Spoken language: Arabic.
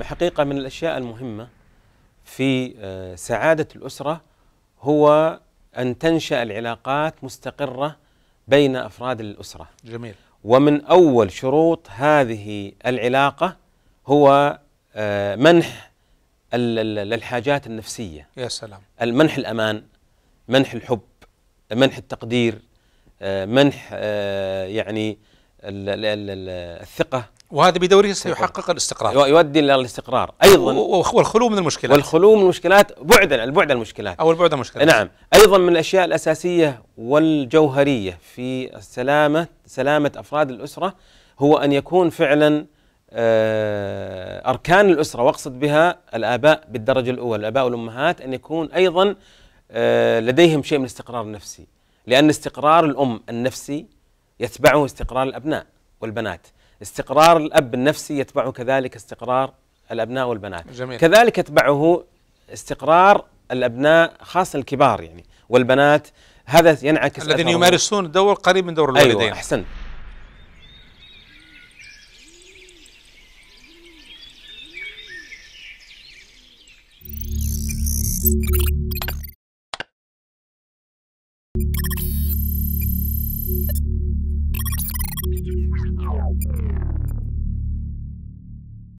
حقيقة من الأشياء المهمة في آه، سعادة الأسرة هو أن تنشأ العلاقات مستقرة بين أفراد الأسرة. جميل. ومن أول شروط هذه العلاقة هو آه، منح ال- ال- الحاجات النفسية. يا سلام. المنح الأمان منح الحب منح التقدير آه، منح يعني ال- ال- ال- الثقة. وهذا بدوره سيحقق الاستقرار. يؤدي إلى الاستقرار. و- والخلو من المشكلات. والخلو من المشكلات بعدا البعد عن المشكلات. أو البعد عن المشكلات. نعم. أيضا من الأشياء الأساسية والجوهرية في السلامة سلامة أفراد الأسرة هو أن يكون فعلا آه، أركان الأسرة وأقصد بها الآباء بالدرجة الأولى الآباء والأمهات أن يكون أيضا آه، لديهم شيء من الاستقرار النفسي. لأن استقرار الأم النفسي يتبعه استقرار الأبناء والبنات. استقرار الأب النفسي يتبعه كذلك استقرار الأبناء والبنات. جميل. كذلك يتبعه استقرار الأبناء خاصة الكبار يعني والبنات. هذا ينعكس الذين يمارسون دور قريب من دور الوالدين. أيوه احسنت